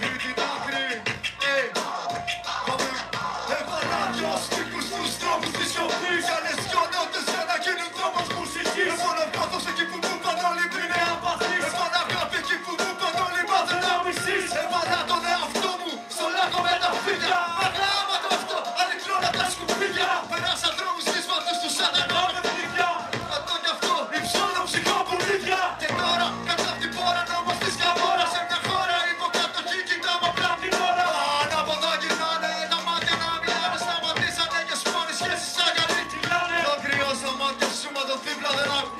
Hey. 来了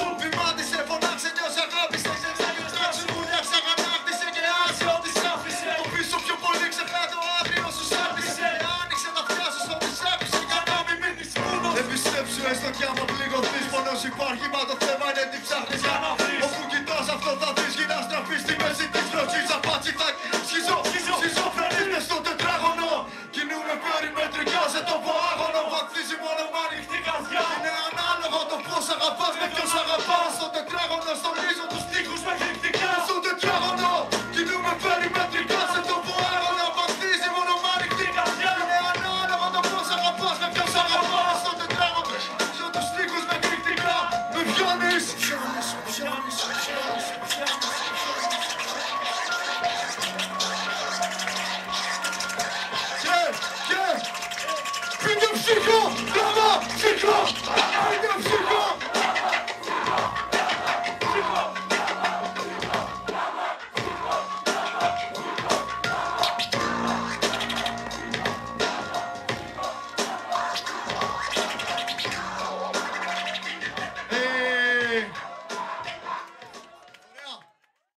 Άσον φωνάξε και όσα αγάπησε. Σε ξαγιός και ό,τι. Το πίσω πιο πολύ ξεχνά το σου τα μη μείνεις μόνος. Δεν έστω κι άμα πληγωθείς υπάρχει. Μα το θέμα είναι τι ψάχνεις για να 是猪哥哥是猪